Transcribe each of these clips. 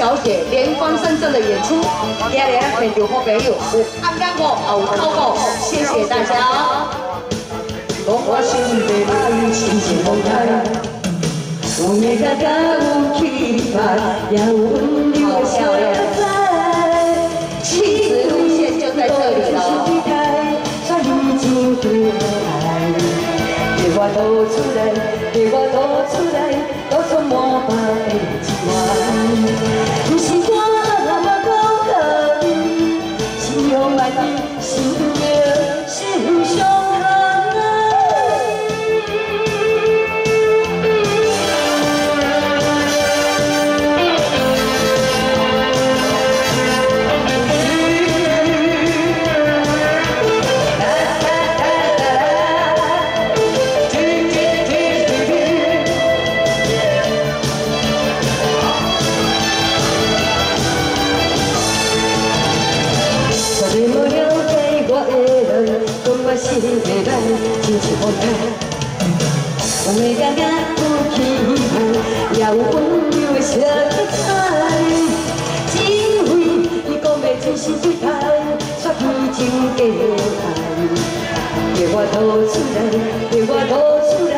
小姐连番三阵的演出，今日现场好朋友有安干过，有靠过，谢谢大家。我心里爱心情澎湃，有夜家家有气派，也有温柔笑脸在。这里了。心每个脚步去，也有温柔色彩。智慧，伊讲袂出心扉，却偏情价歹。给我多信赖，给我多信赖，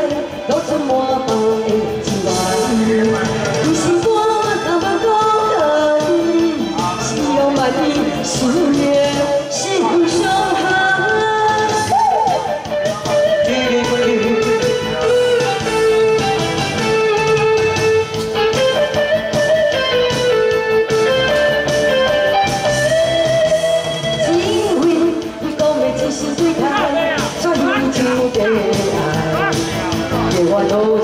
多出满腹的情怀。人生路那么孤单，需要用我的思念。kể ai Chiều qua tôi